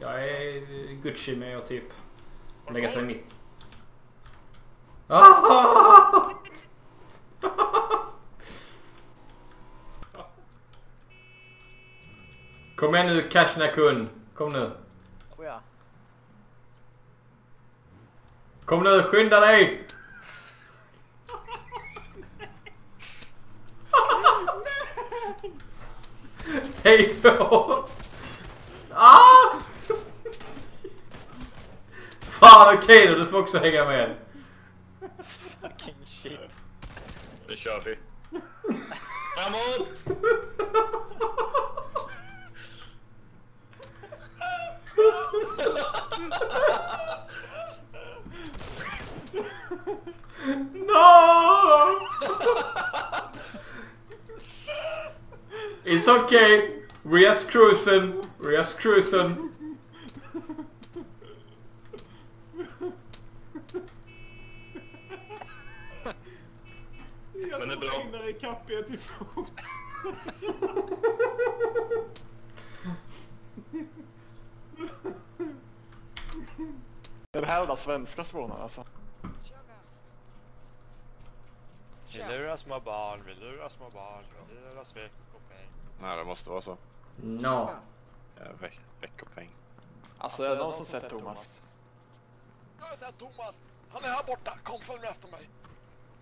Jag är Gucci med att typ lägga sig mitt. Ah! Kom igen nu Cashnakun. Kom nu. Kom nu, skynda dig! Hej då! Ah! Fan okej då, du får också hänga med. Fucking shit. Nu kör vi. Framåt! No! It's okay. We just cruising. We just cruising. Men det är bra. hinner ikapp er till fots. Är det här alla svenska spånar alltså? Vi lurar små barn, vi lurar små barn, vi lurar veckopeng. Nej, det måste vara så. No. Ja, ve veckopeng. Alltså är det någon som sett Thomas? Jag har sett Thomas! Han är här borta! Kom följ med efter mig!